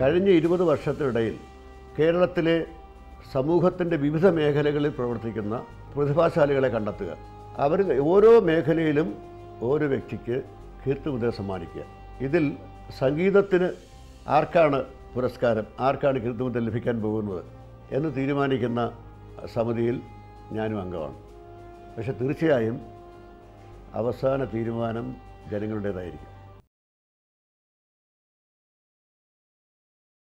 കഴിഞ്ഞ ഇരുപത് വർഷത്തിനിടയിൽ കേരളത്തിലെ സമൂഹത്തിന്റെ വിവിധ മേഖലകളിൽ പ്രവർത്തിക്കുന്ന പ്രതിഭാശാലികളെ കണ്ടെത്തുക. അവർ ഓരോ മേഖലയിലും ഓരോ വ്യക്തിക്ക് കീർത്തിമുദ്ര സമ്മാനിക്കുക. ഇതിൽ സംഗീതത്തിന് ആർക്കാണ് പുരസ്കാരം ആർക്കാണ് കീർത്തിമുദ്ര ലഭിക്കാൻ പോകുന്നത് എന്ന് തീരുമാനിക്കുന്ന സമിതിയിൽ ഞാനും അംഗമാണ്. പക്ഷെ തീർച്ചയായും അവസാന തീരുമാനം ജനങ്ങളുടേതായിരിക്കും.